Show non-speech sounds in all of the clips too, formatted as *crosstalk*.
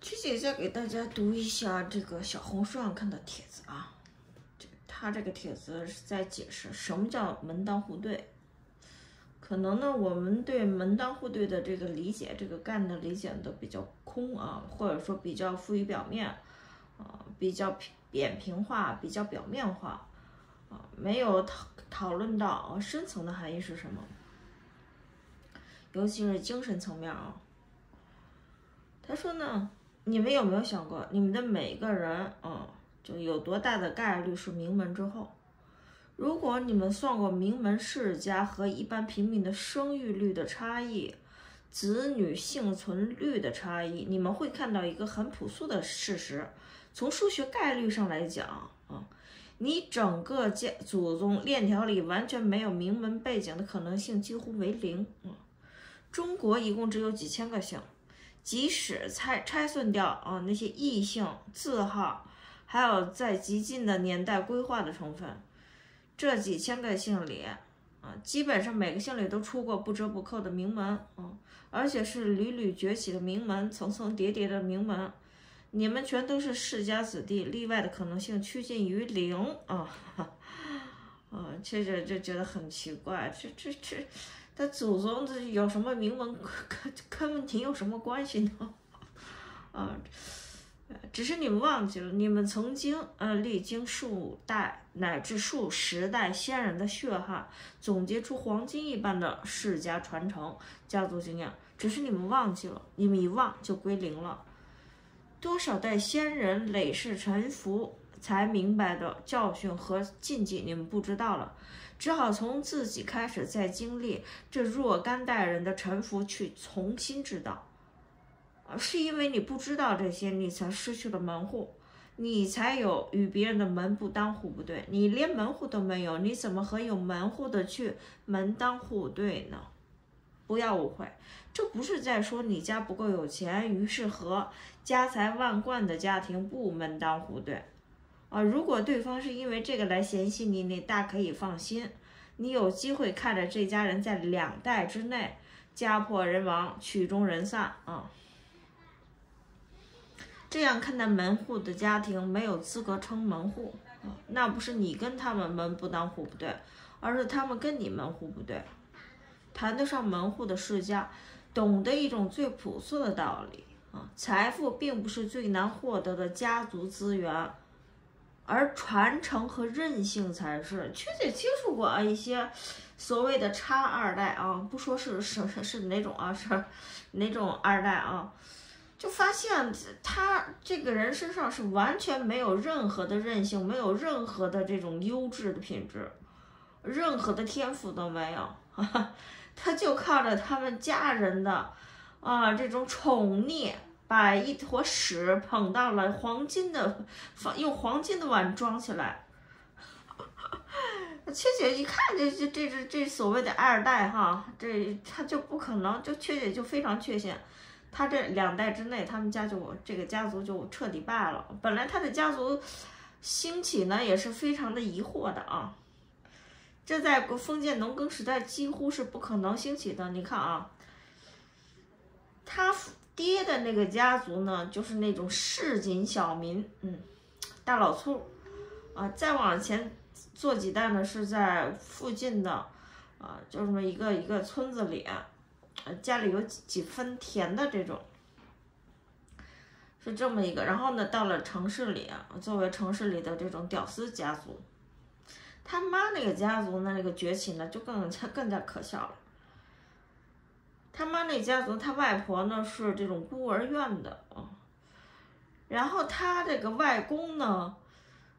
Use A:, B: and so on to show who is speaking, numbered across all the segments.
A: 曲姐再给大家读一下这个小红书上看的帖子啊，这他这个帖子是在解释什么叫门当户对。可能呢，我们对门当户对的这个理解，这个干的理解都比较空啊，或者说比较浮于表面，啊，比较扁平化，比较表面化，啊，没有讨讨论到深层的含义是什么，尤其是精神层面啊。他说呢，你们有没有想过，你们的每个人，嗯，就有多大的概率是名门之后？如果你们算过名门世家和一般平民的生育率的差异、子女幸存率的差异，你们会看到一个很朴素的事实：从数学概率上来讲，啊，你整个家祖宗链条里完全没有名门背景的可能性几乎为零。啊，中国一共只有几千个姓，即使拆拆算掉啊那些异姓字号，还有在极近的年代规划的成分。这几千个姓里，啊，基本上每个姓里都出过不折不扣的名门，啊，而且是屡屡崛起的名门，层层叠叠的名门。你们全都是世家子弟，例外的可能性趋近于零，啊，*laughs* 啊，这这这觉得很奇怪，这这这，他祖宗这有什么名门，跟跟问题有什么关系呢？*laughs* 啊。只是你们忘记了，你们曾经呃历经数代乃至数十代先人的血汗，总结出黄金一般的世家传承家族经验。只是你们忘记了，你们一忘就归零了。多少代先人累世沉浮才明白的教训和禁忌，你们不知道了，只好从自己开始，再经历这若干代人的沉浮，去重新知道。啊是因为你不知道这些，你才失去了门户，你才有与别人的门不当户不对。你连门户都没有，你怎么和有门户的去门当户对呢？不要误会，这不是在说你家不够有钱，于是和家财万贯的家庭不门当户对。啊，如果对方是因为这个来嫌弃你，你大可以放心，你有机会看着这家人在两代之内家破人亡，曲终人散啊。这样看待门户的家庭没有资格称门户啊，那不是你跟他们门不当户不对，而是他们跟你门户不对。谈得上门户的世家，懂得一种最朴素的道理啊，财富并不是最难获得的家族资源，而传承和韧性才是。曲姐接触过啊一些所谓的差二代啊，不说是是是哪种啊，是哪种二代啊。就发现他这个人身上是完全没有任何的韧性，没有任何的这种优质的品质，任何的天赋都没有。*laughs* 他就靠着他们家人的啊这种宠溺，把一坨屎捧到了黄金的放，用黄金的碗装起来。*laughs* 缺姐一看这这这这这所谓的二代哈，这他就不可能，就缺姐就非常确信。他这两代之内，他们家就这个家族就彻底败了。本来他的家族兴起呢，也是非常的疑惑的啊。这在封建农耕时代几乎是不可能兴起的。你看啊，他爹的那个家族呢，就是那种市井小民，嗯，大老粗啊。再往前做几代呢，是在附近的啊，就这么一个一个村子里。家里有几几分田的这种，是这么一个。然后呢，到了城市里啊，作为城市里的这种屌丝家族，他妈那个家族呢，那个崛起呢，就更加 *laughs* 更加可笑了。他妈那家族，他外婆呢是这种孤儿院的啊，然后他这个外公呢，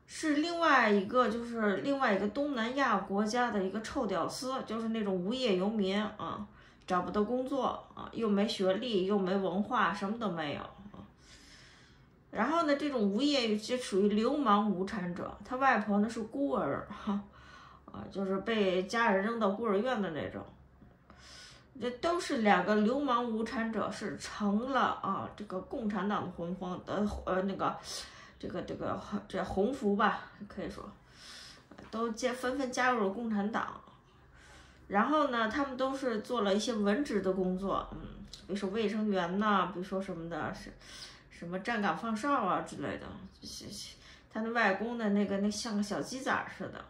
A: 是另外一个，就是另外一个东南亚国家的一个臭屌丝，就是那种无业游民啊。找不到工作啊，又没学历，又没文化，什么都没有啊。然后呢，这种无业就属于流氓无产者。他外婆呢是孤儿，哈，啊，就是被家人扔到孤儿院的那种。这都是两个流氓无产者，是成了啊这个共产党的红方的呃那个这个这个这红福吧，可以说，都加纷纷加入了共产党。然后呢，他们都是做了一些文职的工作，嗯，比如说卫生员呐，比如说什么的，是什么站岗放哨啊之类的，他的外公的那个那像个小鸡仔似的，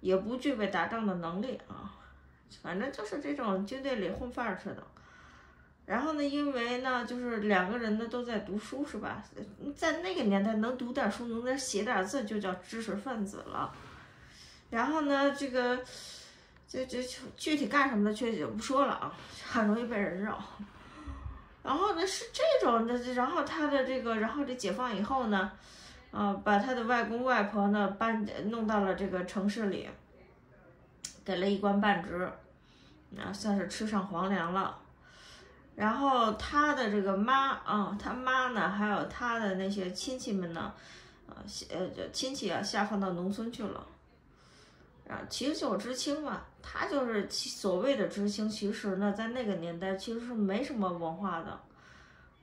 A: 也不具备打仗的能力啊，反正就是这种军队里混饭吃的。然后呢，因为呢，就是两个人呢都在读书，是吧？在那个年代，能读点书，能写点字，就叫知识分子了。然后呢，这个，这这具体干什么的，确就不说了啊，很容易被人绕。然后呢，是这种的，然后他的这个，然后这解放以后呢，啊，把他的外公外婆呢搬弄到了这个城市里，给了一官半职，啊，算是吃上皇粮了。然后他的这个妈啊，他妈呢，还有他的那些亲戚们呢，呃，呃，亲戚啊，下放到农村去了。啊，其实就是知青嘛，他就是所谓的知青，其实呢，在那个年代其实是没什么文化的，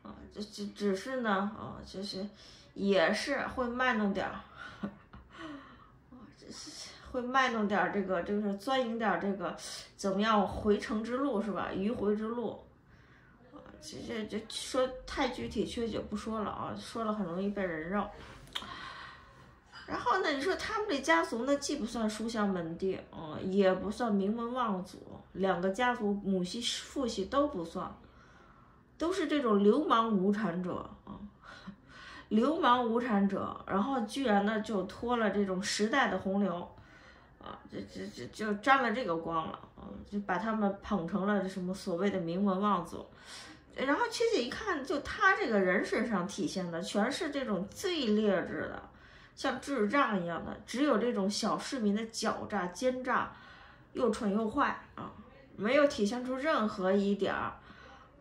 A: 啊，这只只是呢，啊，就是也是会卖弄点儿，啊，这是会卖弄点这个，就是钻营点这个，怎么样回城之路是吧？迂回之路，啊，这这这说太具体，确就不说了啊，说了很容易被人绕。然后呢？你说他们这家族呢，既不算书香门第，嗯，也不算名门望族，两个家族母系父系都不算，都是这种流氓无产者啊，流氓无产者，然后居然呢就托了这种时代的洪流，啊，这这这就沾了这个光了，啊，就把他们捧成了什么所谓的名门望族，然后曲姐一看，就他这个人身上体现的全是这种最劣质的。像智障一样的，只有这种小市民的狡诈奸诈，又蠢又坏啊，没有体现出任何一点儿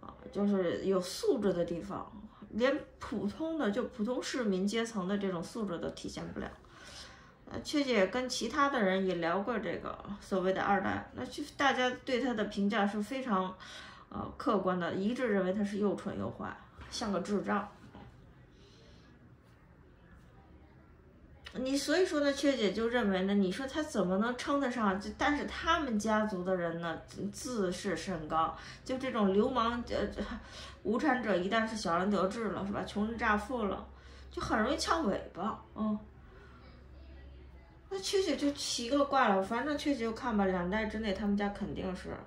A: 啊，就是有素质的地方，连普通的就普通市民阶层的这种素质都体现不了。呃，雀姐跟其他的人也聊过这个所谓的二代，那就大家对他的评价是非常呃客观的，一致认为他是又蠢又坏，像个智障。你所以说呢，缺姐就认为呢，你说他怎么能称得上？就但是他们家族的人呢，自视甚高，就这种流氓呃无产者，一旦是小人得志了，是吧？穷人乍富了，就很容易翘尾巴，嗯。那缺姐就奇了怪了，反正缺姐就看吧，两代之内他们家肯定是啊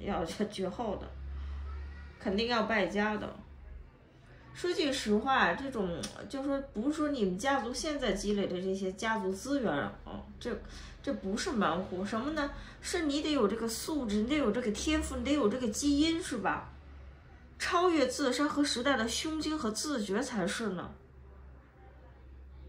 A: 要绝后的，肯定要败家的。说句实话，这种就说不是说你们家族现在积累的这些家族资源啊，这这不是门户，什么呢？是你得有这个素质，你得有这个天赋，你得有这个基因，是吧？超越自身和时代的胸襟和自觉才是呢。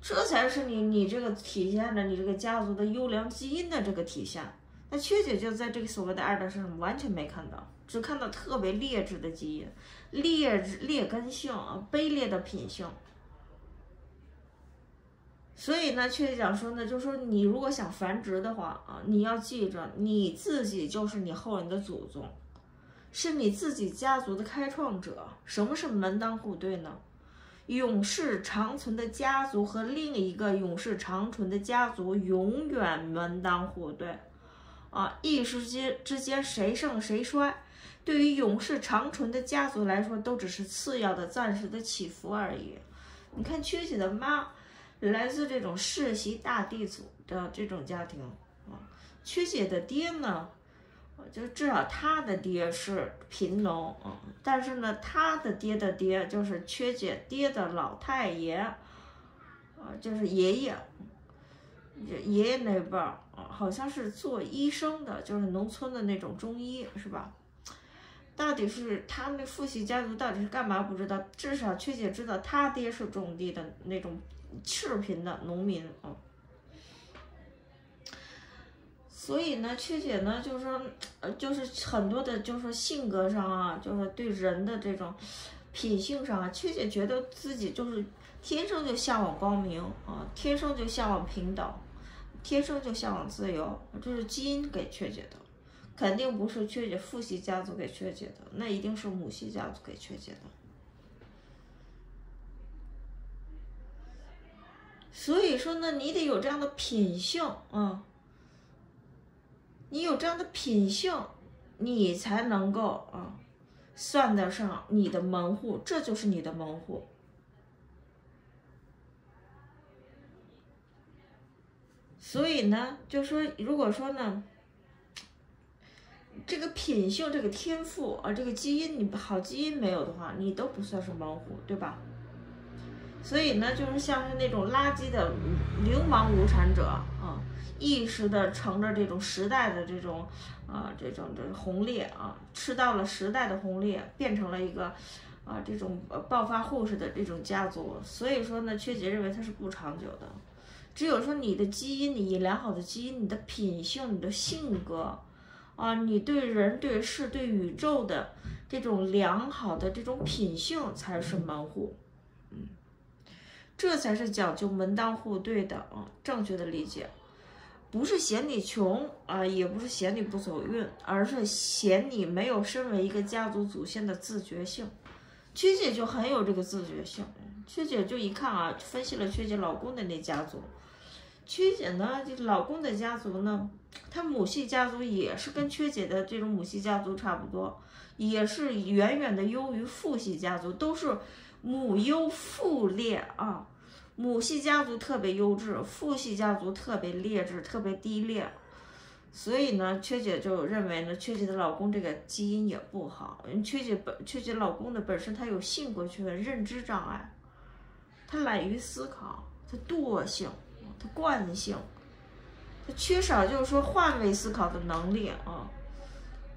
A: 这才是你你这个体现着你这个家族的优良基因的这个体现。那缺姐就在这个所谓的二代身上完全没看到。只看到特别劣质的基因，劣质劣根性啊，卑劣的品性。所以呢，确切讲说呢，就是说你如果想繁殖的话啊，你要记着，你自己就是你后人的祖宗，是你自己家族的开创者。什么是门当户对呢？永世长存的家族和另一个永世长存的家族永远门当户对，啊，一时间之间谁盛谁衰。对于永世长存的家族来说，都只是次要的、暂时的起伏而已。你看，缺姐的妈来自这种世袭大地主的这种家庭啊，缺姐的爹呢，就至少他的爹是贫农啊，但是呢，他的爹的爹就是缺姐爹的老太爷啊，就是爷爷，爷爷那辈儿啊，好像是做医生的，就是农村的那种中医，是吧？到底是他们的父系家族到底是干嘛不知道，至少缺姐知道他爹是种地的那种赤贫的农民啊。所以呢，缺姐呢就是说，呃，就是很多的，就是说性格上啊，就是对人的这种品性上啊，缺姐觉得自己就是天生就向往光明啊，天生就向往平等，天生就向往自由，这是基因给缺姐的。肯定不是缺姐父系家族给缺姐的，那一定是母系家族给缺姐的。所以说呢，你得有这样的品性啊，你有这样的品性你才能够啊算得上你的门户这就是你的门户。所以呢就说如果说呢这个品性这个天赋啊这个基因你好基因没有的话你都不算是门户对吧？所以呢就是像是那种垃圾的流氓无产者啊意识的乘着这种时代的这种啊这种这红利啊，吃到了时代的红利，变成了一个啊这种暴发户式的这种家族。所以说呢，缺姐认为它是不长久的。只有说你的基因，你良好的基因，你的品性，你的性格啊，你对人对事对宇宙的这种良好的这种品性，才是门户。嗯这才是讲究门当户对的啊，正确的理解，不是嫌你穷啊，也不是嫌你不走运，而是嫌你没有身为一个家族祖先的自觉性。缺姐就很有这个自觉性，缺姐就一看啊，分析了缺姐老公的那家族，缺姐呢，这老公的家族呢，她母系家族也是跟缺姐的这种母系家族差不多，也是远远的优于父系家族，都是。母优父劣啊，母系家族特别优质，父系家族特别劣质，特别低劣。所以呢，缺姐就认为呢，缺姐的老公这个基因也不好。缺姐本缺姐老公的本身他有性格缺陷、认知障碍，他懒于思考，他惰性，他惯性，他缺少就是说换位思考的能力啊。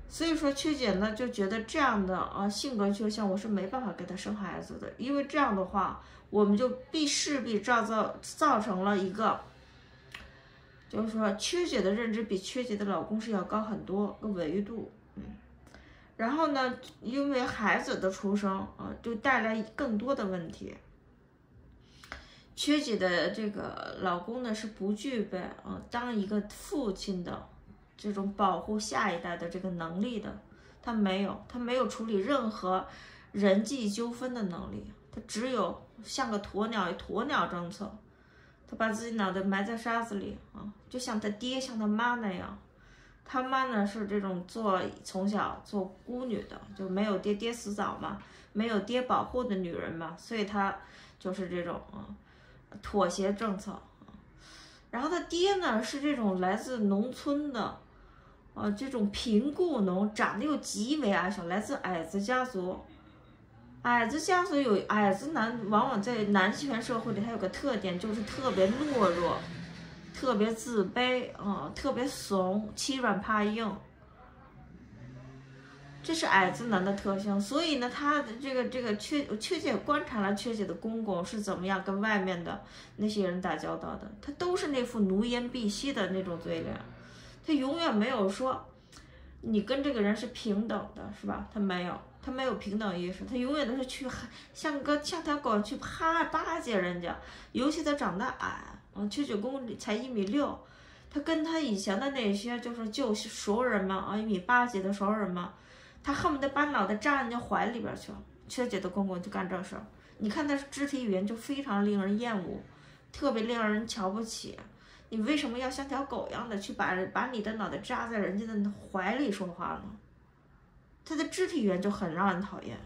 A: 所以说，缺姐呢就觉得这样的啊性格缺陷，我是没办法给他生孩子的，因为这样的话，我们就必势必造造造成了一个，就是说，缺姐的认知比缺姐的老公是要高很多个维度，嗯，然后呢，因为孩子的出生啊，就带来更多的问题。缺姐的这个老公呢是不具备啊当一个父亲的。这种保护下一代的这个能力的，他没有，他没有处理任何人际纠纷的能力，他只有像个鸵鸟，鸵鸟政策，他把自己脑袋埋在沙子里啊，就像他爹，像他妈那样，他妈呢是这种做从小做孤女的，就没有爹，爹死早嘛，没有爹保护的女人嘛，所以他就是这种啊妥协政策然后他爹呢是这种来自农村的。啊，这种贫雇农长得又极为矮小，来自矮子家族。矮子家族有矮子男，往往在男权社会里，他有个特点，就是特别懦弱，特别自卑啊，特别怂，欺软怕硬。这是矮子男的特性。所以呢，他的这个这个缺缺姐观察了缺姐的公公是怎么样跟外面的那些人打交道的，他都是那副奴颜婢膝的那种嘴脸。他永远没有说，你跟这个人是平等的，是吧？他没有，他没有平等意识，他永远都是去像个像条狗去趴巴结人家。尤其他长得矮，嗯，九九公公才一米六，他跟他以前的那些就是旧熟人们啊，一米八几的熟人们，他恨不得把脑袋扎人家怀里边去。缺姐的公公就干这事儿，你看他肢体语言就非常令人厌恶，特别令人瞧不起。你为什么要像条狗一样的去把把你的脑袋扎在人家的怀里说话呢？他的肢体语言就很让人讨厌，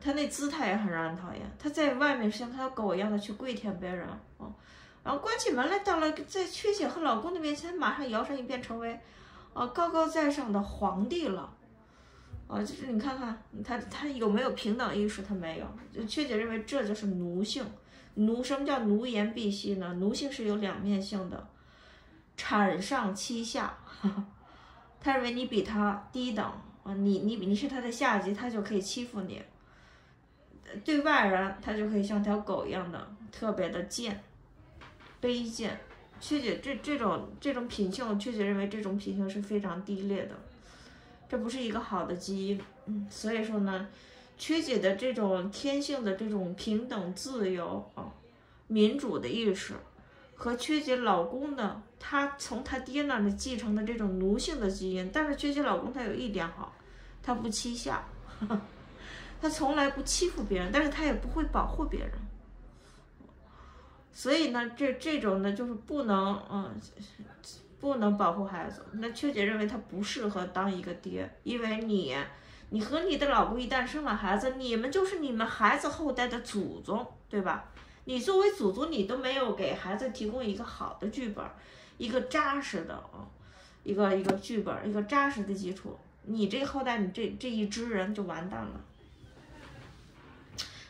A: 他那姿态也很让人讨厌。他在外面像条狗一样的去跪舔别人，啊，然后关起门来，到了在缺姐和老公的面前，马上摇身一变成为，啊高高在上的皇帝了，啊，就是你看看他他有没有平等意识？他没有。缺姐认为这就是奴性。奴什么叫奴颜婢膝呢？奴性是有两面性的，产上欺下。他认为你比他低等啊，你你你是他的下级，他就可以欺负你。对外人他就可以像条狗一样的，特别的贱、卑贱。缺姐这这种这种品性，缺姐认为这种品性是非常低劣的，这不是一个好的基因。嗯，所以说呢。缺姐的这种天性的这种平等、自由啊、民主的意识，和缺姐老公的他从他爹那里继承的这种奴性的基因，但是缺姐老公他有一点好，他不欺下，*laughs* 他从来不欺负别人，但是他也不会保护别人，所以呢，这这种呢就是不能嗯，不能保护孩子。那缺姐认为他不适合当一个爹，因为你。你和你的老公一旦生了孩子，你们就是你们孩子后代的祖宗，对吧？你作为祖宗，你都没有给孩子提供一个好的剧本，一个扎实的啊，一个一个剧本，一个扎实的基础，你这后代，你这这一支人就完蛋了。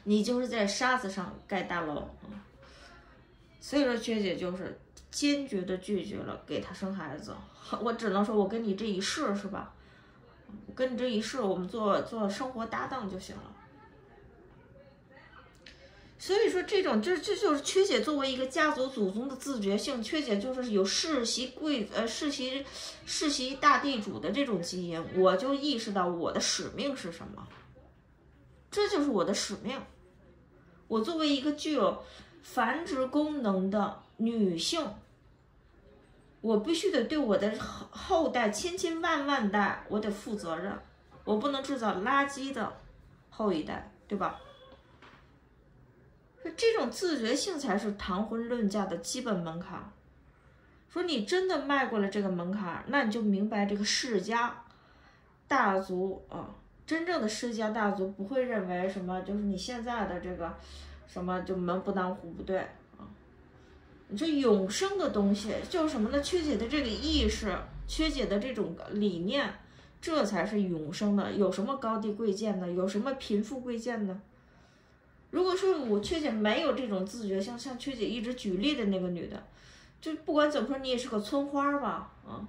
A: 你就是在沙子上盖大楼啊。所以说，缺姐就是坚决的拒绝了给他生孩子。*laughs* 我只能说，我跟你这一世是吧？跟你这一世，我们做做生活搭档就行了。所以说，这种这这就是缺姐作为一个家族祖宗的自觉性，缺姐就是有世袭贵呃世袭世袭大地主的这种基因，我就意识到我的使命是什么，这就是我的使命。我作为一个具有繁殖功能的女性，我必须得对我的后后代千千万万代我得负责任，我不能制造垃圾的后一代，对吧？这种自觉性才是谈婚论嫁的基本门槛。说你真的迈过了这个门槛，那你就明白这个世家大族啊，真正的世家大族不会认为什么，就是你现在的这个什么就门不当户不对啊。你这永生的东西就什么呢？缺姐的这个意识，缺姐的这种理念，这才是永生的。有什么高低贵贱呢？有什么贫富贵贱呢？如果说我缺姐没有这种自觉，像像缺姐一直举例的那个女的，就不管怎么说，你也是个村花吧，啊，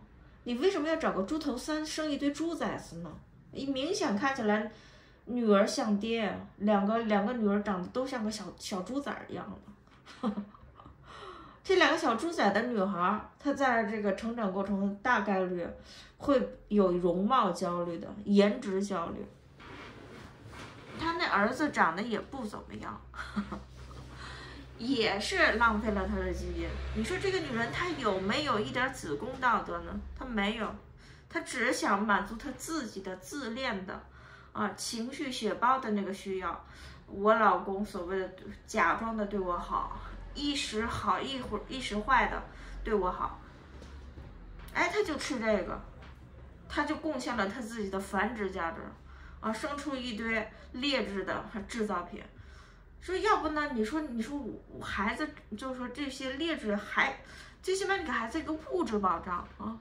A: 你为什么要找个猪头三生一堆猪崽子呢？一明显看起来女儿像爹，两个两个女儿长得都像个小小猪崽一样的，*laughs* 这两个小猪崽的女孩，她在这个成长过程大概率会有容貌焦虑的，颜值焦虑。他那儿子长得也不怎么样，也是浪费了他的基因。你说这个女人她有没有一点子宫道德呢？她没有，她只想满足她自己的自恋的啊情绪血包的那个需要。我老公所谓的假装的对我好，一时好一会儿一时坏的对我好，哎，他就吃这个，他就贡献了他自己的繁殖价值。啊，生出一堆劣质的制造品，说要不呢？你说，你说我孩子，就是说这些劣质还，最起码你给孩子一个物质保障啊。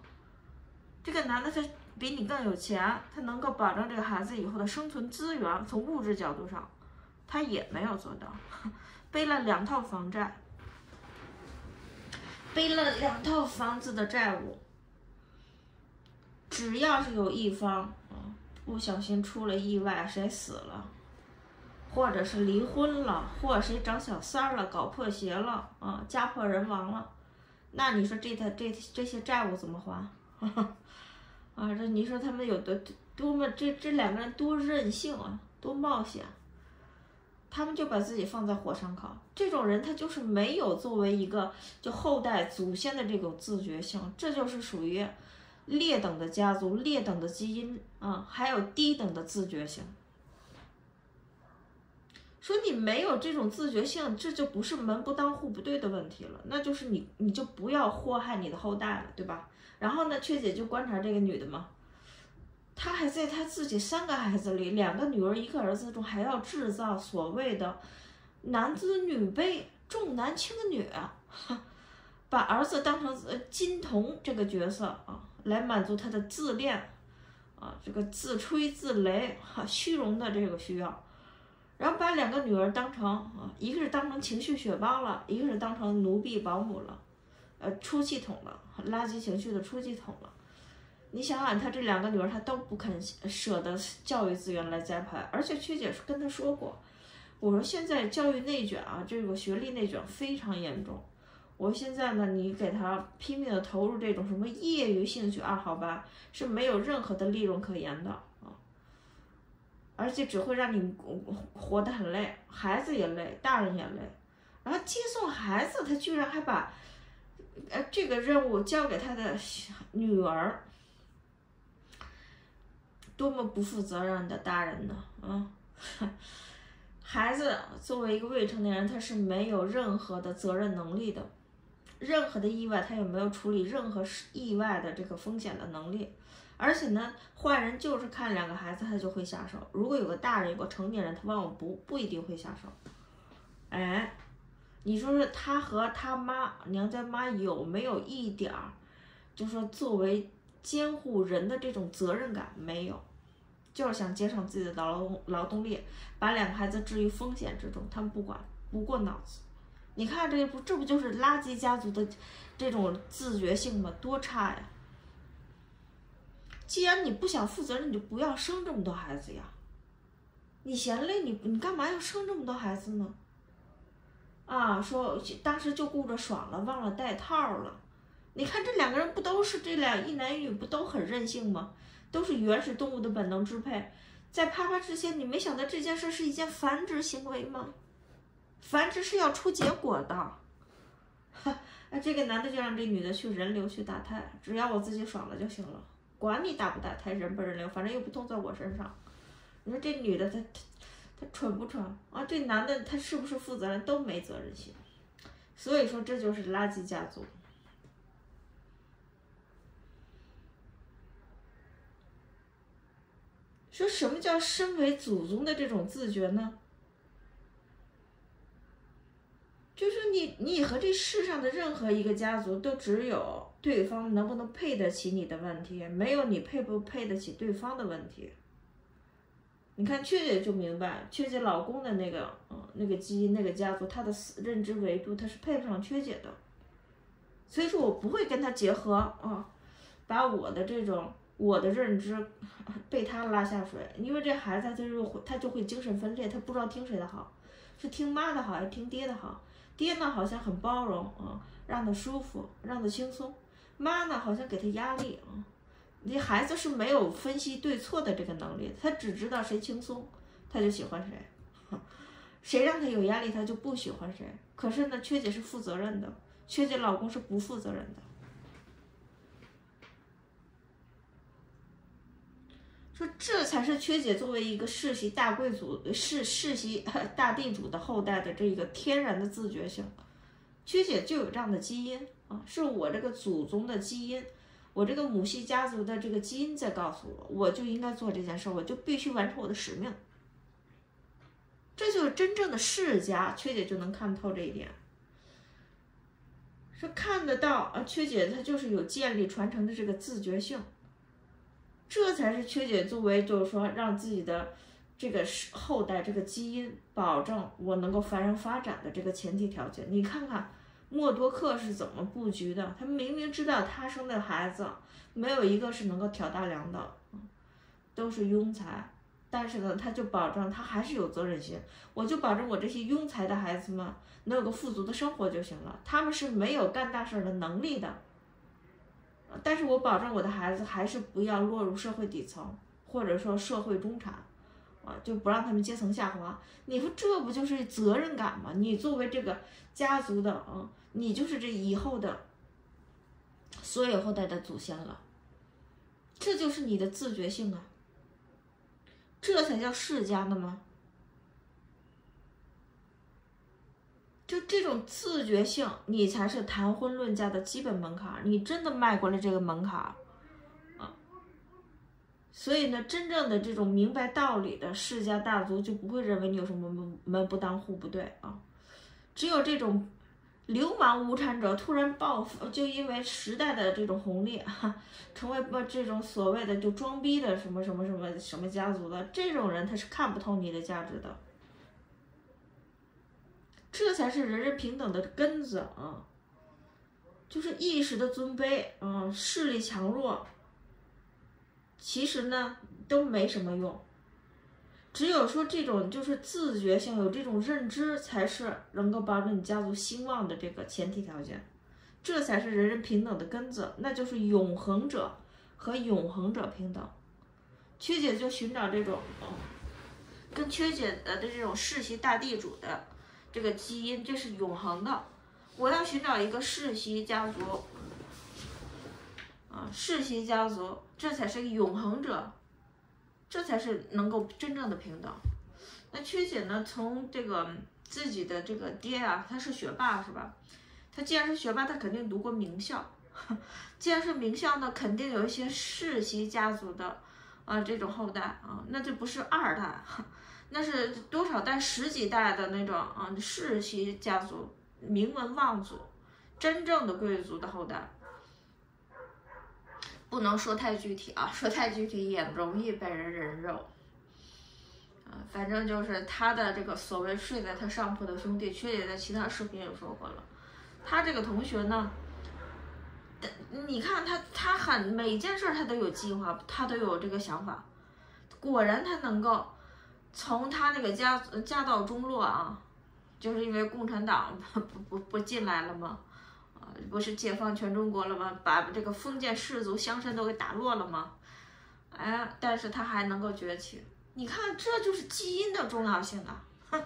A: 这个男的他比你更有钱，他能够保证这个孩子以后的生存资源，从物质角度上，他也没有做到，*laughs* 背了两套房债，背了两套房子的债务，只要是有一方。不小心出了意外，谁死了，或者是离婚了，或者谁找小三儿了，搞破鞋了，啊，家破人亡了，那你说这他这这些债务怎么还？*laughs* 啊，这你说他们有多多么这这两个人多任性啊，多冒险，他们就把自己放在火上烤。这种人他就是没有作为一个就后代祖先的这种自觉性，这就是属于。劣等的家族，劣等的基因啊，还有低等的自觉性。说你没有这种自觉性，这就不是门不当户不对的问题了，那就是你你就不要祸害你的后代了，对吧？然后呢，雀姐就观察这个女的嘛，她还在她自己三个孩子里，两个女儿一个儿子中，还要制造所谓的男尊女卑、重男轻女，把儿子当成呃金童这个角色啊。来满足他的自恋，啊，这个自吹自擂、哈虚荣的这个需要，然后把两个女儿当成啊，一个是当成情绪血包了，一个是当成奴婢保姆了，呃，出气筒了，垃圾情绪的出气筒了。你想想，他这两个女儿，他都不肯舍得教育资源来栽培，而且曲姐跟他说过，我说现在教育内卷啊，这个学历内卷非常严重。我现在呢，你给他拼命的投入这种什么业余兴趣爱好班，是没有任何的利润可言的啊，而且只会让你活得很累，孩子也累，大人也累，然后接送孩子，他居然还把，呃，这个任务交给他的女儿，多么不负责任的大人呢啊！*laughs* 孩子作为一个未成年人，他是没有任何的责任能力的。任何的意外，他也没有处理任何意外的这个风险的能力，而且呢，坏人就是看两个孩子，他就会下手。如果有个大人，有个成年人，他往往不不一定会下手。哎，你说说他和他妈娘家妈有没有一点儿，就说作为监护人的这种责任感没有，就是想节省自己的劳动劳动力，把两个孩子置于风险之中，他们不管不过脑子。你看这不这不就是垃圾家族的这种自觉性吗？多差呀！既然你不想负责任，你就不要生这么多孩子呀。你嫌累，你你干嘛要生这么多孩子呢？啊，说当时就顾着爽了，忘了带套了。你看这两个人不都是这俩一男一女不都很任性吗？都是原始动物的本能支配。在啪啪之前，你没想到这件事是一件繁殖行为吗？繁殖是要出结果的。哈，*laughs* 那这个男的就让这女的去人流去打胎，只要我自己爽了就行了。管你打不打胎，人不人流，反正又不痛在我身上。你说这女的她她她蠢不蠢啊？这男的他是不是负责任都没责任心，所以说这就是垃圾家族。说什么叫身为祖宗的这种自觉呢？就是你你和这世上的任何一个家族都只有。对方能不能配得起你的问题，没有你配不配得起对方的问题。你看缺姐就明白，缺姐老公的那个，嗯，那个基因、那个家族，他的认知维度，他是配不上缺姐的。所以说我不会跟他结合啊，把我的这种我的认知被他拉下水，因为这孩子他就会他就会精神分裂，他不知道听谁的好，是听妈的好还是听爹的好？爹呢好像很包容啊，让他舒服，让他轻松。妈呢，好像给他压力啊！你孩子是没有分析对错的这个能力，他只知道谁轻松，他就喜欢谁；*laughs* 谁让他有压力，他就不喜欢谁。可是呢，缺姐是负责任的，缺姐老公是不负责任的。说这才是缺姐作为一个世袭大贵族、世世袭大地主的后代的这个天然的自觉性，缺姐就有这样的基因。啊，是我这个祖宗的基因，我这个母系家族的这个基因在告诉我，我就应该做这件事，我就必须完成我的使命。这就是真正的世家，缺姐就能看透这一点，是看得到啊。缺姐她就是有建立传承的这个自觉性，这才是缺姐作为就是说让自己的这个后代这个基因保证我能够繁荣发展的这个前提条件。你看看。默多克是怎么布局的？他明明知道他生的孩子没有一个是能够挑大梁的，都是庸才，但是呢，他就保证他还是有责任心。我就保证我这些庸才的孩子们能有个富足的生活就行了。他们是没有干大事的能力的，但是我保证我的孩子还是不要落入社会底层，或者说社会中产，啊，就不让他们阶层下滑。你说这不就是责任感吗？你作为这个家族的啊。你就是这以后的所有后代的祖先了，这就是你的自觉性啊，这才叫世家的吗？就这种自觉性，你才是谈婚论嫁的基本门槛。你真的迈过了这个门槛啊，所以呢，真正的这种明白道理的世家大族就不会认为你有什么门门不当户不对啊，只有这种。流氓无产者突然暴富，就因为时代的这种红利，哈，成为不这种所谓的就装逼的什么什么什么什么家族的这种人，他是看不透你的价值的。这才是人人平等的根子啊！就是意识的尊卑，嗯，势力强弱，其实呢都没什么用。只有说这种就是自觉性，有这种认知，才是能够保证你家族兴旺的这个前提条件，这才是人人平等的根子，那就是永恒者和永恒者平等。缺姐就寻找这种，跟缺姐的的这种世袭大地主的这个基因，这是永恒的。我要寻找一个世袭家族，啊，世袭家族，这才是永恒者。这才是能够真正的平等。那缺姐呢？从这个自己的这个爹啊，他是学霸是吧？他既然是学霸，他肯定读过名校。*laughs* 既然是名校呢，肯定有一些世袭家族的啊这种后代啊，那就不是二代，那是多少代十几代的那种啊世袭家族名门望族，真正的贵族的后代。不能说太具体啊，说太具体也容易被人人肉。啊，反正就是他的这个所谓睡在他上铺的兄弟，缺姐在其他视频也说过了。他这个同学呢，你看他，他很每件事他都有计划，他都有这个想法。果然他能够从他那个家家道中落啊，就是因为共产党不不不进来了吗？啊，不是解放全中国了吗？把这个封建士族乡绅都给打落了吗？哎，但是他还能够崛起。你看，这就是基因的重要性啊！哼，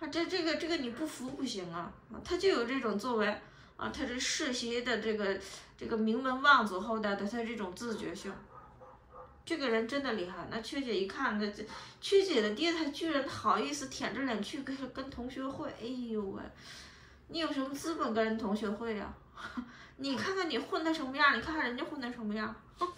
A: 啊，这这个这个你不服不行啊！啊，他就有这种作为啊，他这世袭的这个这个名门望族后代的他这种自觉性，这个人真的厉害。那缺姐一看，那这缺姐的爹他居然好意思舔着脸去跟跟同学会，哎呦喂，你有什么资本跟人同学会呀？*laughs* 你看看你混的什么样，你看看人家混的什么样。*laughs*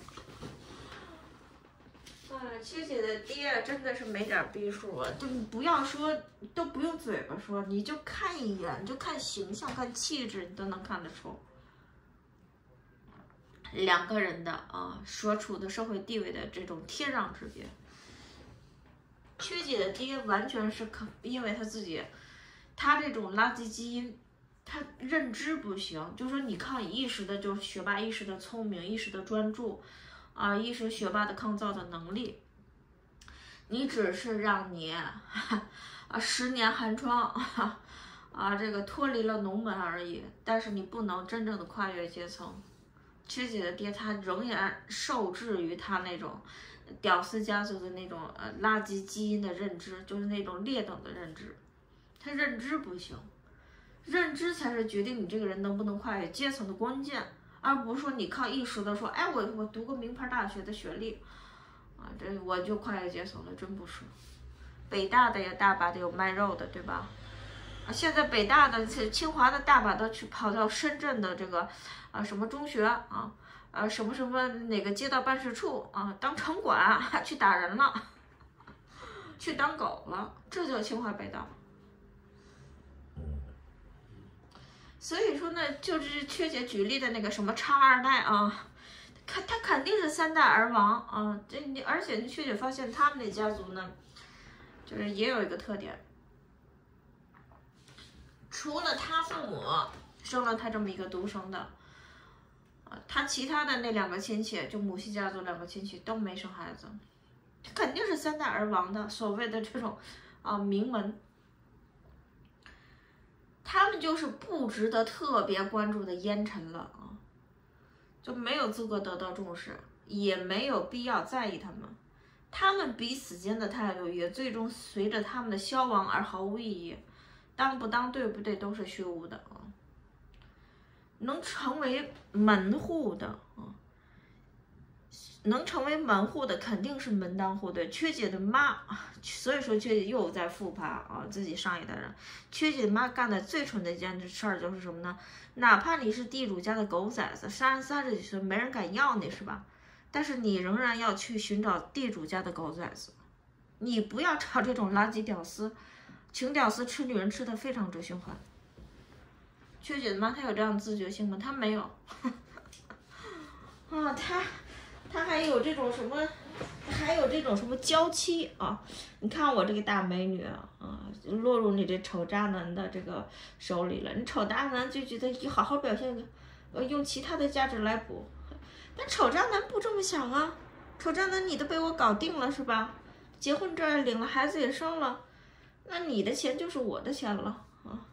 A: 缺姐的爹真的是没点逼数啊！就不要说，都不用嘴巴说，你就看一眼，你就看形象、看气质，你都能看得出两个人的啊所处的社会地位的这种天壤之别。曲姐的爹完全是可，因为他自己，他这种垃圾基因，他认知不行，就说你靠一时的就是学霸，一时的聪明，一时的专注。啊，一是学霸的抗造的能力，你只是让你 *laughs* 啊十年寒窗 *laughs* 啊，这个脱离了农门而已。但是你不能真正的跨越阶层。缺姐的爹他仍然受制于他那种屌丝家族的那种呃垃圾基因的认知，就是那种劣等的认知。他认知不行，认知才是决定你这个人能不能跨越阶层的关键。而不是说你靠一时的说，哎，我我读个名牌大学的学历，啊，这我就跨越阶层了，真不是。北大的也大把的有卖肉的，对吧？啊，现在北大的、清华的大把的去跑到深圳的这个啊什么中学啊，呃什么什么哪个街道办事处啊当城管 *laughs* 去打人了，*laughs* 去当狗了，这叫清华北大。所以说呢，就是缺姐举例的那个什么差二代啊，他他肯定是三代而亡啊。这你而且缺姐发现他们那家族呢，就是也有一个特点，除了他父母生了他这么一个独生的，啊，他其他的那两个亲戚，就母系家族两个亲戚都没生孩子，肯定是三代而亡的。所谓的这种啊名门。他们就是不值得特别关注的烟尘了啊，就没有资格得到重视，也没有必要在意他们。他们彼此间的态度也最终随着他们的消亡而毫无意义，当不当对不对都是虚无的啊。能成为门户的啊。能成为门户的肯定是门当户对。缺姐的妈，*laughs* 所以说缺姐又在复盘啊，自己上一代人。缺姐妈干的最蠢的一件事儿就是什么呢？哪怕你是地主家的狗崽子，三十三十几岁没人敢要你是吧？但是你仍然要去寻找地主家的狗崽子，你不要找这种垃圾屌丝，穷屌丝吃女人吃的非常之凶悍。缺姐的吗？他有这样自觉性吗？他没有。*laughs* 啊，他。他还有这种什么，还有这种什么娇妻啊？你看我这个大美女啊，啊落入你这丑渣男的这个手里了。你丑渣男就觉得你好好表现，呃，用其他的价值来补。但丑渣男不这么想啊，丑渣男你都被我搞定了是吧？结婚证领了，孩子也生了，那你的钱就是我的钱了啊。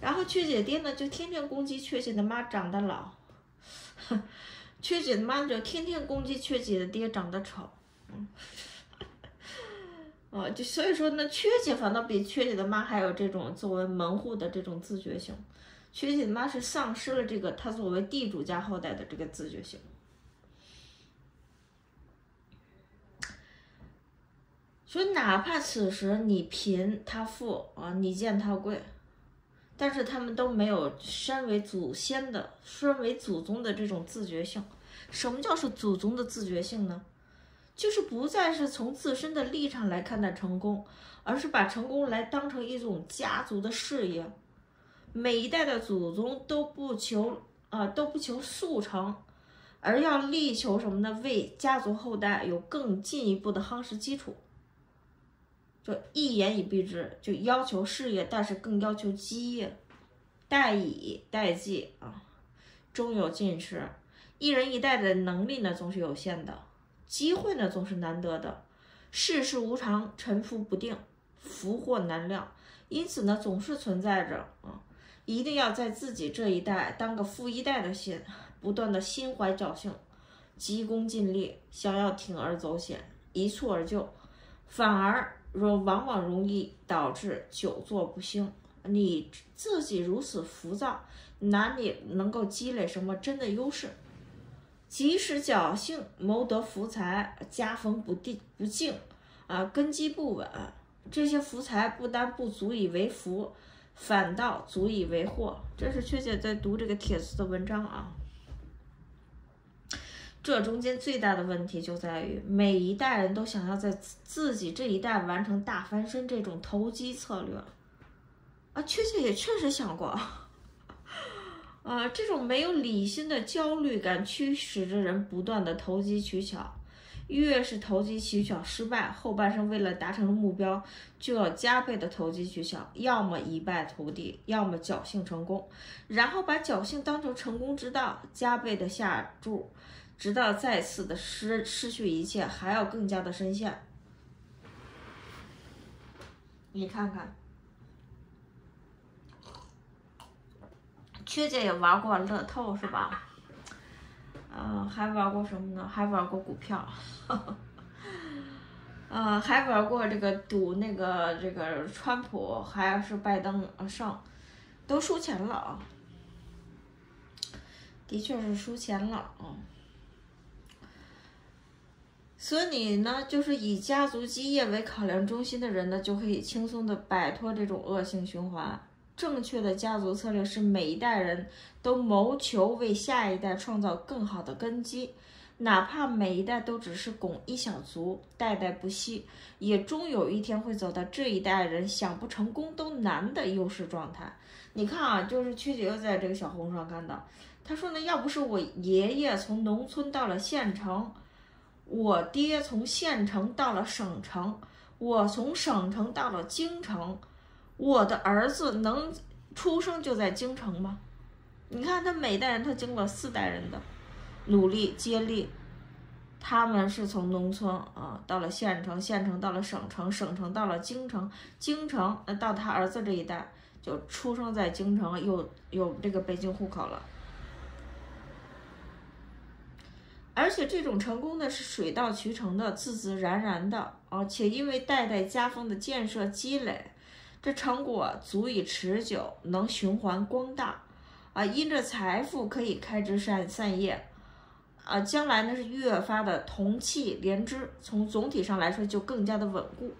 A: 然后缺姐爹呢，就天天攻击缺姐的妈长得老。缺姐的妈就天天攻击缺姐的爹长得丑，嗯，哦，就所以说呢，缺姐反倒比缺姐的妈还有这种作为门户的这种自觉性，缺姐的妈是丧失了这个她作为地主家后代的这个自觉性，所以哪怕此时你贫他富啊，你贱他贵。但是他们都没有身为祖先的、身为祖宗的这种自觉性。什么叫是祖宗的自觉性呢？就是不再是从自身的立场来看待成功，而是把成功来当成一种家族的事业，每一代的祖宗都不求啊都不求速成，而要力求什么呢？为家族后代有更进一步的夯实基础。就一言以蔽之，就要求事业，但是更要求基业，代以代际啊，终有尽时。一人一代的能力呢，总是有限的，机会呢，总是难得的。世事无常，沉浮不定，福祸难料，因此呢，总是存在着啊，一定要在自己这一代当个富一代的心，不断的心怀侥幸，急功近利，想要铤而走险，一蹴而就，反而若往往容易导致久坐不兴。你自己如此浮躁，哪里能够积累什么真的优势？即使侥幸谋得福财，家风不定不静，啊，根基不稳，这些福财不但不足以为福，反倒足以为祸。这是缺姐在读这个帖子的文章啊。这中间最大的问题就在于，每一代人都想要在自己这一代完成大翻身这种投机策略，啊，确切也确实想过。啊，这种没有理性的焦虑感驱使着人不断的投机取巧，越是投机取巧失败，后半生为了达成目标，就要加倍的投机取巧，要么一败涂地，要么侥幸成功，然后把侥幸当成成功之道，加倍的下注，直到再次的失失去一切，还要更加的深陷。你看看。缺姐也玩过乐透是吧？嗯，还玩过什么呢？还玩过股票，*laughs* 呃，还玩过这个赌那个这个川普还是拜登胜，都输钱了啊！的确是输钱了啊！所以你呢，就是以家族基业为考量中心的人呢，就可以轻松的摆脱这种恶性循环。正确的家族策略是每一代人都谋求为下一代创造更好的根基，哪怕每一代都只是拱一小卒，代代不息，也终有一天会走到这一代人想不成功都难的优势状态。你看啊，就是曲姐又在这个小红书上看到，她说呢，要不是我爷爷从农村到了县城，我爹从县城到了省城，我从省城到了京城。我的儿子能出生就在京城吗？你看他每代人，他经过四代人的努力接力，他们是从农村啊到了县城，县城到了省城，省城到了京城，京城那到他儿子这一代就出生在京城，有有这个北京户口了。而且这种成功呢是水到渠成的，自自然然的啊，且因为代代家风的建设积累。这成果足以持久，能循环光大，啊，因着财富可以开枝散散叶，啊，将来呢是越发的同气连枝，从总体上来说就更加的稳固。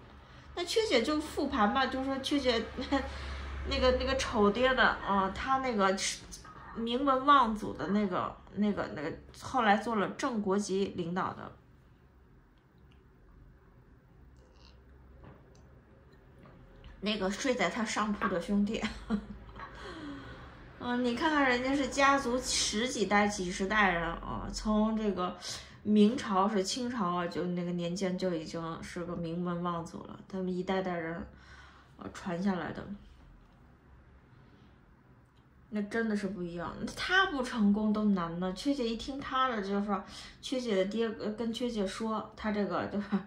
A: 那缺姐就复盘吧，就说缺姐 *laughs* 那个那个丑爹的啊，他那个名门望族的那个那个那个，后来做了正国级领导的。那个睡在他上铺的兄弟，*laughs* 嗯，你看看人家是家族十几代、几十代人啊，从这个明朝是清朝啊，就那个年间就已经是个名门望族了，他们一代代人呃传下来的，那真的是不一样。他不成功都难呢。缺姐一听他的，就是说，缺姐的爹跟缺姐说，他这个对吧？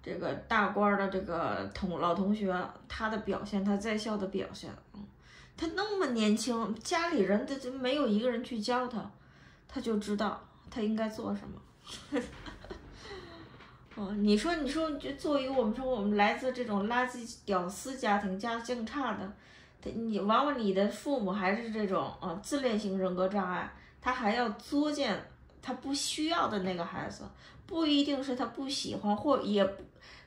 A: 这个大官的这个同老同学，他的表现，他在校的表现，嗯，他那么年轻，家里人他就没有一个人去教他，他就知道他应该做什么。*laughs* 哦，你说，你说，就作为我们说我们来自这种垃圾屌丝家庭，家境差的，你往往你的父母还是这种啊自恋型人格障碍，他还要作践他不需要的那个孩子，不一定是他不喜欢或也。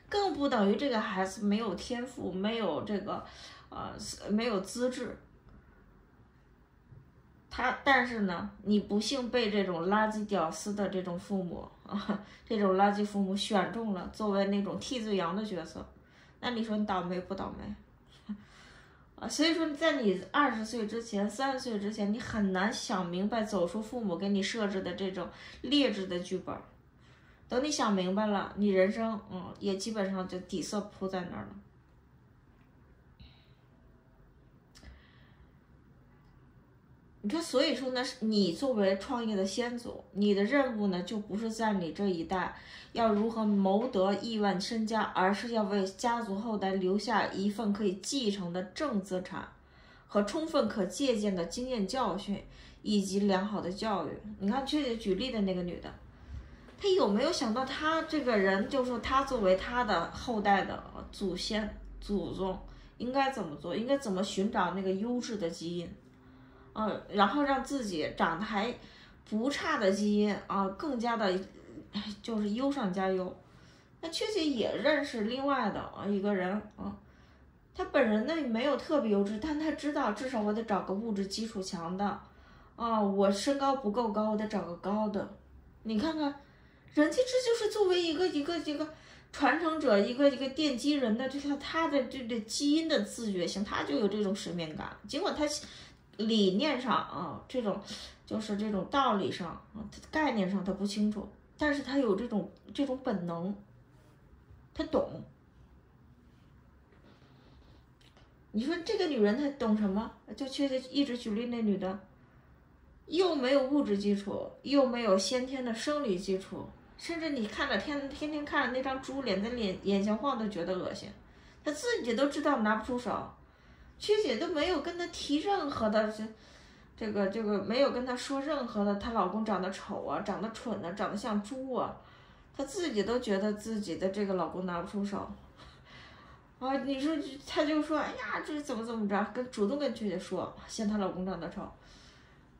A: 更不等于这个孩子没有天赋，没有这个，呃，没有资质。他但是呢，你不幸被这种垃圾屌丝的这种父母啊，*laughs* 这种垃圾父母选中了作为那种替罪羊的角色，那你说你倒霉不倒霉？啊，所以说在你二十岁之前、三十岁之前，你很难想明白走出父母给你设置的这种劣质的剧本。等你想明白了，你人生嗯也基本上就底色铺在那儿了。你看，所以说呢，你作为创业的先祖，你的任务呢，就不是在你这一代要如何谋得亿万身家，而是要为家族后代留下一份可以继承的正资产，和充分可借鉴的经验教训，以及良好的教育。你看，缺姐举例的那个女的，她有没有想到，她这个人，就说，她作为她的后代的祖先、祖宗，应该怎么做？应该怎么寻找那个优质的基因？嗯，然后让自己长得还不差的基因啊，更加的，就是优上加优。那确切也认识另外的啊一个人啊，他本人呢没有特别优质，但他知道至少我得找个物质基础强的啊，我身高不够高，我得找个高的。你看看，人家这就是作为一个一个一个传承者，一个一个奠基人的，就像他的这个基因的自觉性，他就有这种使命感，尽管他。理念上啊，这种就是这种道理上啊，概念上他不清楚，但是他有这种这种本能，他懂。你说这个女人她懂什么？就缺的一直举例那女的，又没有物质基础，又没有先天的生理基础，甚至你看着天天天看着那张猪脸在脸眼前晃都觉得恶心，她自己都知道拿不出手。曲姐都没有跟她提任何的这，这个这个没有跟她说任何的，她老公长得丑啊，长得蠢啊，长得像猪啊，她自己都觉得自己的这个老公拿不出手，啊，你说她就说，哎呀，这怎么怎么着，跟主动跟曲姐说嫌她老公长得丑，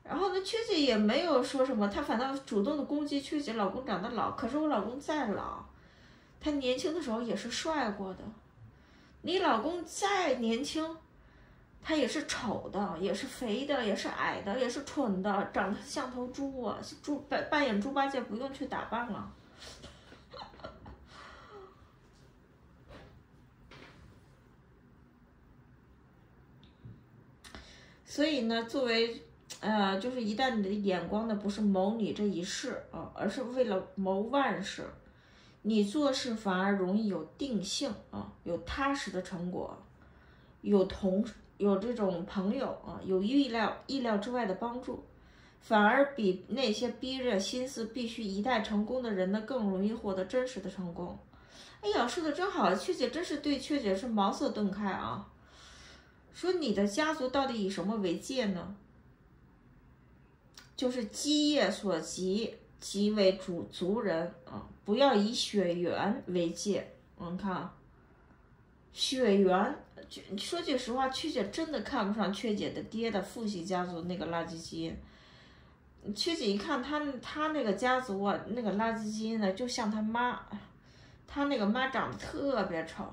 A: 然后呢，曲姐也没有说什么，她反倒主动的攻击曲姐老公长得老，可是我老公再老，他年轻的时候也是帅过的，你老公再年轻。他也是丑的，也是肥的，也是矮的，也是蠢的，长得像头猪啊！猪扮扮演猪八戒不用去打扮了。所以呢，作为呃，就是一旦你的眼光呢不是谋你这一世啊，而是为了谋万世，你做事反而容易有定性啊，有踏实的成果，有同。有这种朋友啊，有意料意料之外的帮助，反而比那些逼着心思必须一代成功的人呢更容易获得真实的成功。哎呀，说的真好，雀姐真是对雀姐是茅塞顿开啊。说你的家族到底以什么为界呢？就是基业所及，即为主族人啊，不要以血缘为界。我们看，血缘。说句实话，曲姐真的看不上雀姐的爹的父系家族那个垃圾基因。曲姐一看他他那个家族啊，那个垃圾基因呢，就像他妈，他那个妈长得特别丑，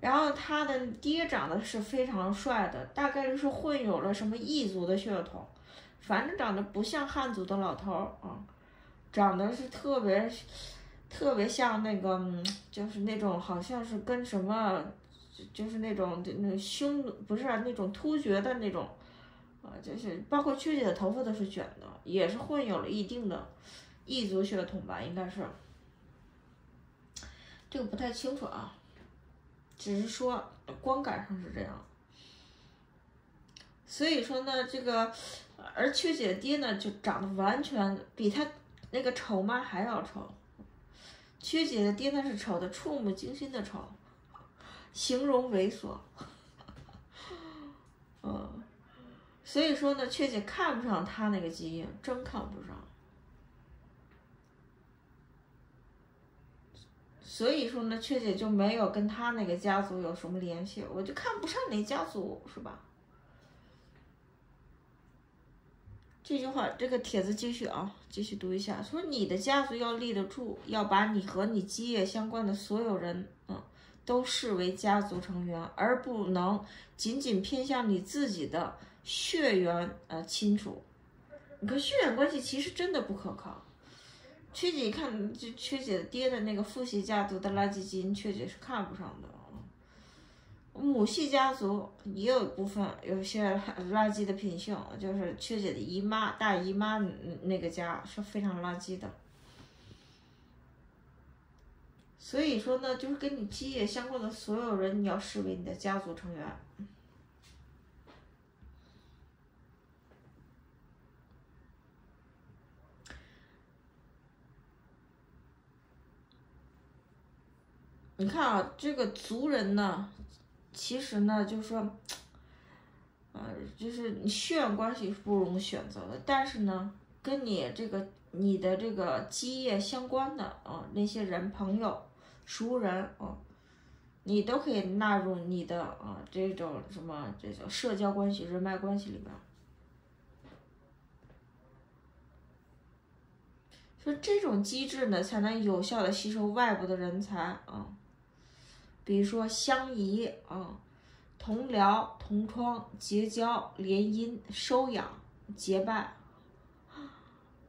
A: 然后他的爹长得是非常帅的，大概率是混有了什么异族的血统，反正长得不像汉族的老头儿啊，长得是特别特别像那个，就是那种好像是跟什么。就是那种那胸不是那种突厥的那种，啊，就是包括曲姐的头发都是卷的，也是混有了一定的异族血统吧，应该是，这个不太清楚啊，只是说光感上是这样。所以说呢，这个而曲姐的爹呢，就长得完全比他那个丑妈还要丑，缺姐的爹那是丑的触目惊心的丑。形容猥琐，嗯，所以说呢，缺姐看不上他那个基因，真看不上。所以说呢，缺姐就没有跟他那个家族有什么联系，我就看不上那家族，是吧？这句话，这个帖子继续啊，继续读一下，说你的家族要立得住，要把你和你基业相关的所有人，嗯。都视为家族成员，而不能仅仅偏向你自己的血缘呃亲属。你看血缘关系其实真的不可靠。缺姐看就缺姐爹的那个父系家族的垃圾基因，缺姐是看不上的母系家族也有一部分有些 *laughs* 垃圾的品性，就是缺姐的姨妈、大姨妈那个家是非常垃圾的。所以说呢，就是跟你基业相关的所有人，你要视为你的家族成员。你看啊，这个族人呢，其实呢，就是说，呃，就是你血缘关系是不容选择的，但是呢，跟你这个你的这个基业相关的啊，那些人、朋友、熟人啊，你都可以纳入你的啊这种什么这种社交关系、人脉关系里边。说这种机制呢，才能有效的吸收外部的人才啊。比如说相宜啊，同僚、同窗、结交、联姻、收养、结拜，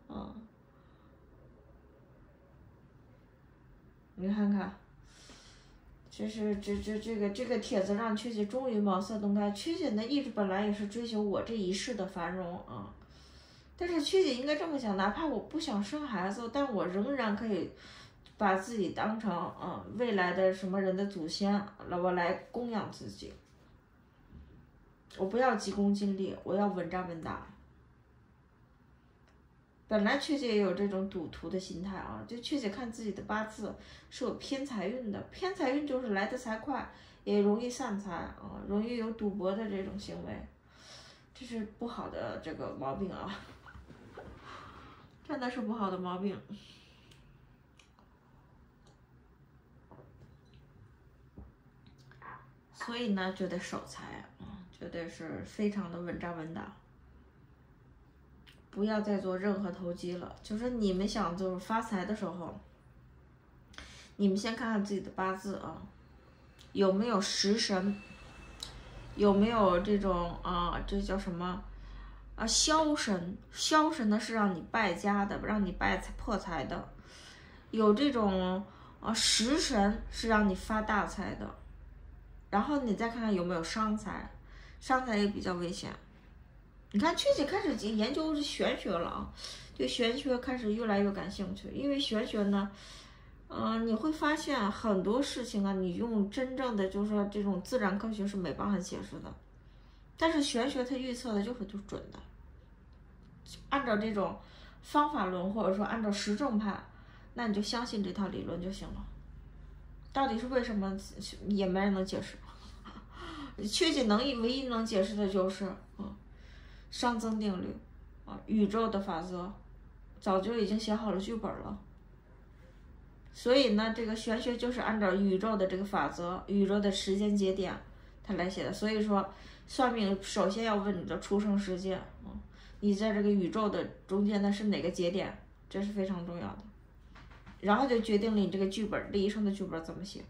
A: 啊，你看看，这是这这这个这个帖子让缺姐终于茅塞顿开。缺姐的意志本来也是追求我这一世的繁荣啊，但是缺姐应该这么想，哪怕我不想生孩子，但我仍然可以。把自己当成嗯未来的什么人的祖先，来我来供养自己。我不要急功近利，我要稳扎稳打。本来雀姐也有这种赌徒的心态啊，就雀姐看自己的八字是有偏财运的，偏财运就是来的财快，也容易散财啊，容易有赌博的这种行为，这是不好的这个毛病啊，*laughs* 真的是不好的毛病。所以呢，就得守财啊，绝对是非常的稳扎稳打，不要再做任何投机了。就是你们想就是发财的时候，你们先看看自己的八字啊，有没有食神，有没有这种啊，这叫什么啊？消神，消神呢是让你败家的，让你败财破财的。有这种啊食神是让你发大财的。然后你再看看有没有伤财，伤财也比较危险。你看，确实开始研究玄学了啊，对玄学开始越来越感兴趣。因为玄学呢，嗯，你会发现很多事情啊，你用真正的就是说这种自然科学是没办法解释的，但是玄学它预测的就是就准的。按照这种方法论或者说按照实证派，那你就相信这套理论就行了。到底是为什么，也没人能解释。缺解能唯一能解释的就是，啊，熵增定律，啊，宇宙的法则，早就已经写好了剧本了。所以呢，这个玄学就是按照宇宙的这个法则、宇宙的时间节点，它来写的。所以说，算命首先要问你的出生时间，啊，你在这个宇宙的中间的是哪个节点，这是非常重要的。然后就决定了你这个剧本，这一生的剧本怎么写。